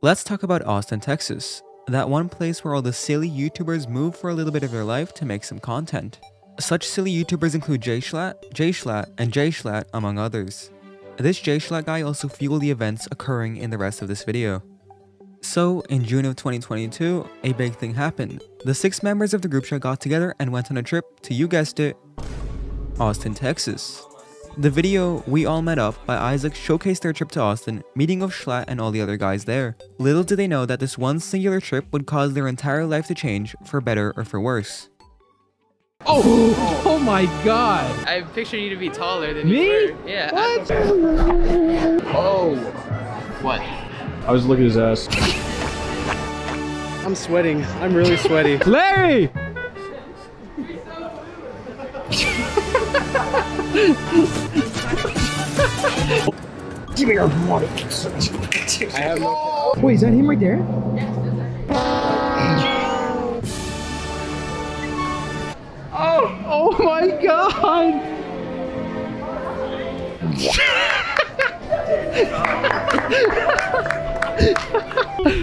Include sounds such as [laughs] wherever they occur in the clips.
Let's talk about Austin, Texas. That one place where all the silly YouTubers move for a little bit of their life to make some content. Such silly YouTubers include JSchlatt, JSchlatt, and JSchlatt, among others. This JSchlatt guy also fueled the events occurring in the rest of this video. So, in June of 2022, a big thing happened. The six members of the group chat got together and went on a trip to, you guessed it, Austin, Texas. The video We All Met Up by Isaac showcased their trip to Austin, meeting of Schlatt and all the other guys there. Little did they know that this one singular trip would cause their entire life to change, for better or for worse. Oh, oh my god. I pictured you to be taller than Me? you were. Yeah. What? Oh. What? I was looking at his ass. I'm sweating. I'm really sweaty. [laughs] Larry! [laughs] Give me your money. I have no. Wait, is that him right there? Oh, oh my god!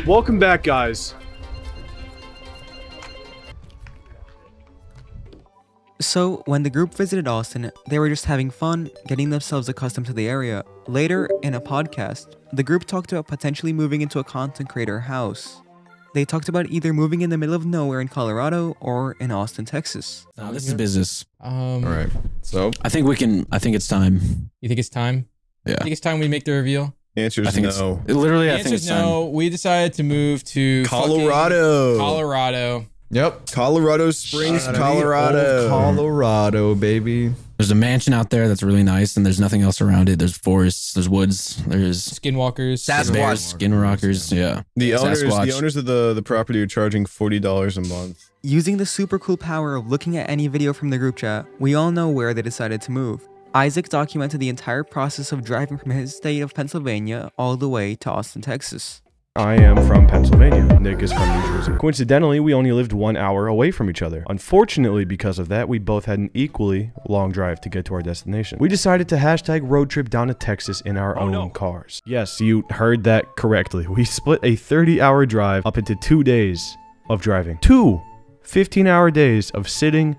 Welcome back, guys. So, when the group visited Austin, they were just having fun, getting themselves accustomed to the area. Later, in a podcast, the group talked about potentially moving into a content creator house. They talked about either moving in the middle of nowhere in Colorado or in Austin, Texas. No, this is business. Um, All right. So I think we can. I think it's time. You think it's time? Yeah. I think it's time we make the reveal. answer I is think no. literally. The I think it's is time. no. We decided to move to Colorado. Colorado. Yep. Colorado Springs, Shout Colorado. Colorado, baby. There's a mansion out there that's really nice, and there's nothing else around it. There's forests, there's woods, there's Skinwalkers. bears, skinwalkers. Yeah. The owners, Sasquatch. the owners of the, the property are charging forty dollars a month. Using the super cool power of looking at any video from the group chat, we all know where they decided to move. Isaac documented the entire process of driving from his state of Pennsylvania all the way to Austin, Texas. I am from Pennsylvania. Nick is from New Jersey. Coincidentally, we only lived one hour away from each other. Unfortunately, because of that, we both had an equally long drive to get to our destination. We decided to hashtag road trip down to Texas in our oh, own cars. Yes, you heard that correctly. We split a 30 hour drive up into two days of driving. Two 15 hour days of sitting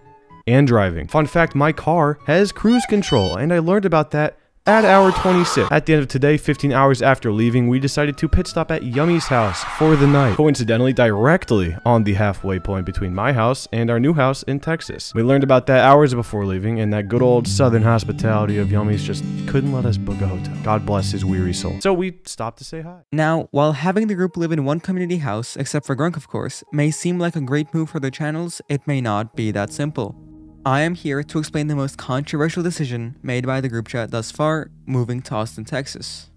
and driving. Fun fact, my car has cruise control, and I learned about that at hour 26. At the end of today, 15 hours after leaving, we decided to pit stop at Yumi's house for the night. Coincidentally, directly on the halfway point between my house and our new house in Texas. We learned about that hours before leaving, and that good old southern hospitality of Yumi's just couldn't let us book a hotel. God bless his weary soul. So we stopped to say hi. Now, while having the group live in one community house, except for Grunk of course, may seem like a great move for their channels, it may not be that simple. I am here to explain the most controversial decision made by the group chat thus far, moving to Austin, Texas.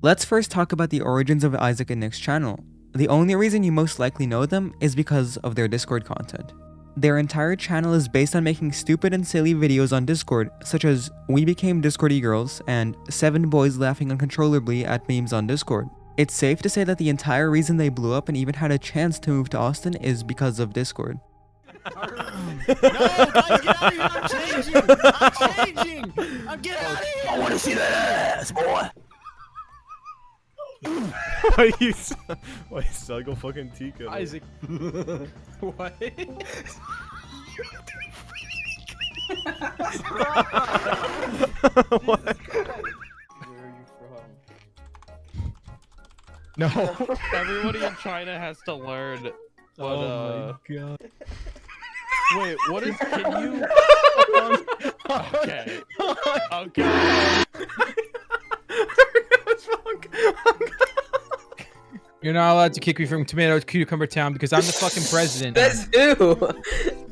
Let's first talk about the origins of Isaac and Nick's channel. The only reason you most likely know them is because of their Discord content. Their entire channel is based on making stupid and silly videos on Discord, such as We Became Discordy Girls and 7 Boys Laughing Uncontrollably at Memes on Discord. It's safe to say that the entire reason they blew up and even had a chance to move to Austin is because of Discord. Why you? I'm changing. I'm changing. I'm getting out. I want to see that ass, boy. Why you suck a fucking Tika? Isaac. [laughs] what? [laughs] What? Where are you from? No. Everybody in China has to learn what uh god. Wait, what is [laughs] can you Okay. Okay. [laughs] You're not allowed to kick me from Tomato Cucumber Town because I'm the fucking president. That's who?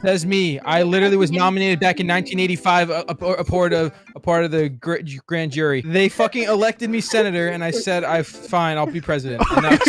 That's me. I literally was nominated back in 1985, a, a, a part of a part of the grand jury. They fucking elected me senator, and I said, "I fine, I'll be president." And that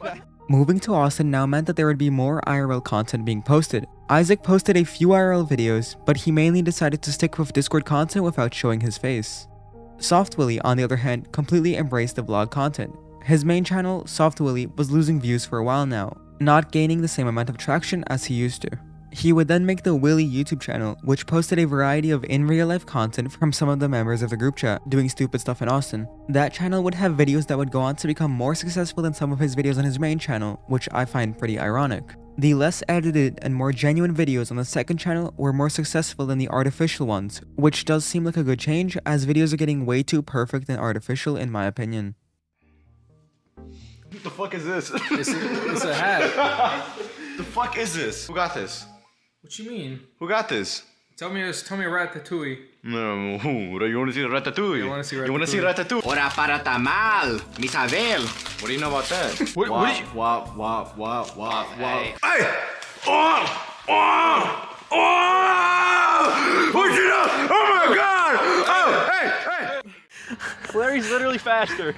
was [laughs] it. Moving to Austin now meant that there would be more IRL content being posted. Isaac posted a few IRL videos, but he mainly decided to stick with Discord content without showing his face. Soft Willy, on the other hand, completely embraced the vlog content. His main channel, Soft Willy, was losing views for a while now, not gaining the same amount of traction as he used to. He would then make the Willy YouTube channel, which posted a variety of in real life content from some of the members of the group chat, doing stupid stuff in Austin. That channel would have videos that would go on to become more successful than some of his videos on his main channel, which I find pretty ironic. The less edited and more genuine videos on the second channel were more successful than the artificial ones, which does seem like a good change as videos are getting way too perfect and artificial in my opinion. What the fuck is this? It's a, it's a hat. [laughs] the fuck is this? Who got this? What you mean? Who got this? Tell me, tell me Ratatouille. No, who? You want to see Ratatouille? You wanna see ratatouille? You want to see Ratatouille? Ratatouille? Ora para tamal, Misabel. What do you know about that? [laughs] What- Wah, what do you- wah, wah, wah, wah, wah. Hey. Hey! Oh! Oh! Oh! What you know? Oh my god! Oh! Hey! Hey! Larry's literally faster.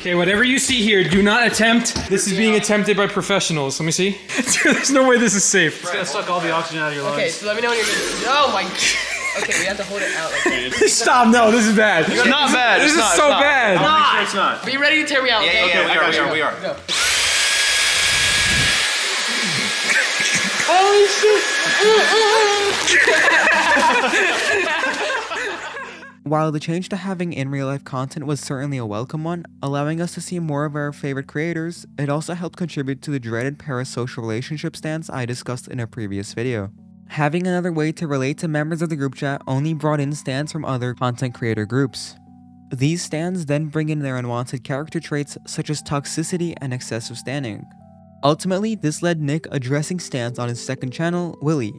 Okay, whatever you see here, do not attempt. This is being attempted by professionals. Let me see. [laughs] There's no way this is safe. It's gonna suck all the oxygen out of your lungs. Okay, so let me know when you're good. Oh my. god. Okay, we have to hold it out like that. [laughs] Stop! No, this is bad. It's not bad. This it's is not, so it's not. bad. I'll make sure it's not. Be ready to tear me out. okay? Okay, we are, we are, we are. Go. [laughs] While the change to having in real life content was certainly a welcome one, allowing us to see more of our favorite creators, it also helped contribute to the dreaded parasocial relationship stance I discussed in a previous video. Having another way to relate to members of the group chat only brought in stands from other content creator groups. These stands then bring in their unwanted character traits such as toxicity and excessive standing. Ultimately, this led Nick addressing stands on his second channel, Willy,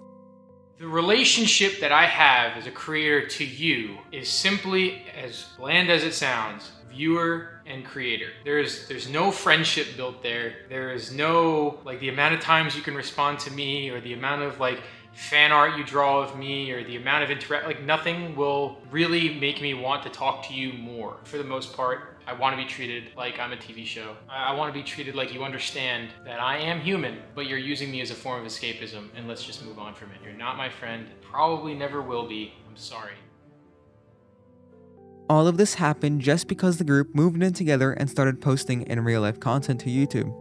The relationship that I have as a creator to you is simply as bland as it sounds viewer and creator. There's there's no friendship built there. There is no like the amount of times you can respond to me or the amount of like fan art you draw of me or the amount of interact like nothing will really make me want to talk to you more. For the most part i want to be treated like i'm a tv show. I, I want to be treated like you understand that i am human but you're using me as a form of escapism and let's just move on from it. You're not my friend probably never will be. I'm sorry. All of this happened just because the group moved in together and started posting in real life content to YouTube.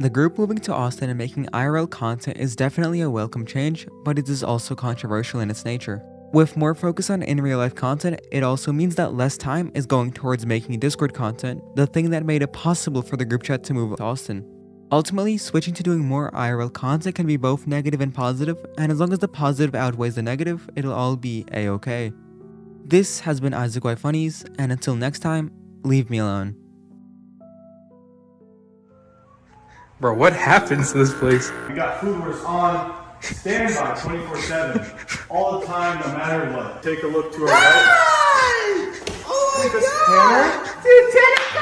The group moving to Austin and making IRL content is definitely a welcome change, but it is also controversial in its nature. With more focus on in real life content, it also means that less time is going towards making Discord content, the thing that made it possible for the group chat to move to Austin. Ultimately, switching to doing more IRL content can be both negative and positive, and as long as the positive outweighs the negative, it'll all be a-okay. This has been Isaac Why Funnies, and until next time, leave me alone. Bro, what happens to this place? We got food where it's on standby 24 7, all the time, no matter what. Take a look to our right. Ah! Oh my god! Dude, Tanner!